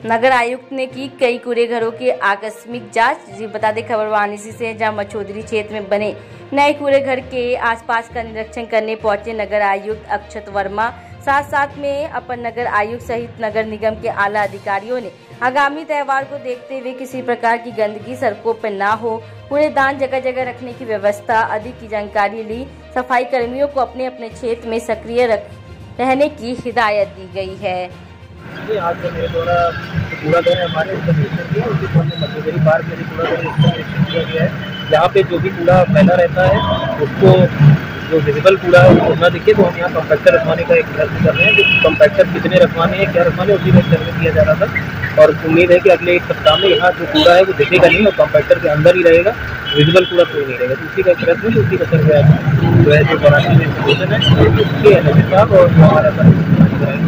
नगर आयुक्त ने की कई कूड़े घरों की आकस्मिक जाँच। जी बता दें, खबर वाराणसी से जहाँ मछोदरी क्षेत्र में बने नए कूड़े घर के आसपास का निरीक्षण करने पहुँचे नगर आयुक्त अक्षत वर्मा। साथ साथ में अपर नगर आयुक्त सहित नगर निगम के आला अधिकारियों ने आगामी त्यौहार को देखते हुए किसी प्रकार की गंदगी सड़कों पर न हो। कूड़ेदान जगह जगह रखने की व्यवस्था, अधिक की जानकारी ली। सफ़ाई कर्मियों को अपने अपने क्षेत्र में सक्रिय रहने की हिदायत दी गई है। आज जो मेरे द्वारा कूड़ा घर है, हमारे उसका निरीक्षण किया उसके पार्क में किया गया है। यहाँ पे जो भी कूड़ा फैला रहता है, उसको जो विजिबल कूड़ा है, उसको न दिखे तो हम यहाँ कम्पैक्टर रखवाने का एक प्रयत्न कर रहे हैं। कम्पैक्टर कितने रखवाने हैं, क्या रखवाने उसी में सर्वे किया जा रहा था। और उम्मीद है कि अगले एक सप्ताह में यहाँ जो कूड़ा है, वो दिखेगा नहीं, और कम्पैक्टर के अंदर ही रहेगा विजिबल कूड़ा कोई नहीं रहेगा। तो उसी का प्रयत्न है, उसी का सर्वे आज जो है, जो बनाने में है, उसके एन और हमारा सर्वे